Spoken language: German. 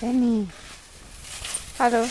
Benny. Hallo.